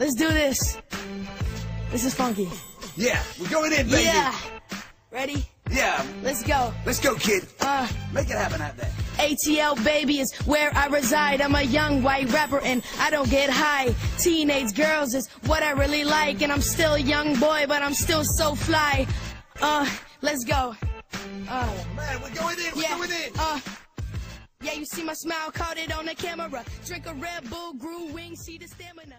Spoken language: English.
Let's do this. This is funky. Yeah, we're going in, baby. Yeah. Ready? Yeah. Let's go. Let's go, kid. Uh, Make it happen out there. ATL baby is where I reside. I'm a young white rapper and I don't get high. Teenage girls is what I really like. And I'm still a young boy, but I'm still so fly. Uh, let's go. Uh, oh, Man, we're going in. We're yeah. going in. Uh, yeah, you see my smile, caught it on the camera. Drink a Red Bull, grew wings, see the stamina.